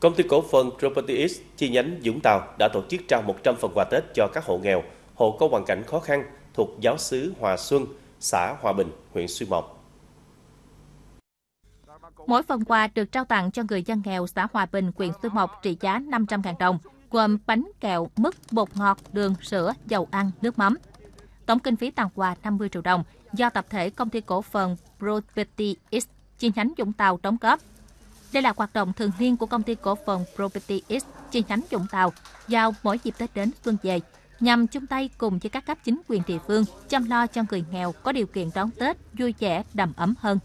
Công ty cổ phần Property X chi nhánh Vũng Tàu đã tổ chức trao 100 phần quà Tết cho các hộ nghèo, hộ có hoàn cảnh khó khăn thuộc giáo xứ Hòa Xuân, xã Hòa Bình, huyện Xuyên Mộc. Mỗi phần quà được trao tặng cho người dân nghèo xã Hòa Bình, huyện Xuyên Mộc trị giá 500.000 đồng, gồm bánh kẹo, mứt, bột ngọt, đường, sữa, dầu ăn, nước mắm. Tổng kinh phí tặng quà 50 triệu đồng do tập thể công ty cổ phần Property X chi nhánh Vũng Tàu đóng góp. Đây là hoạt động thường niên của công ty cổ phần Property X chi nhánh Vũng Tàu vào mỗi dịp Tết đến xuân về, nhằm chung tay cùng với các cấp chính quyền địa phương chăm lo cho người nghèo có điều kiện đón Tết vui vẻ, đầm ấm hơn.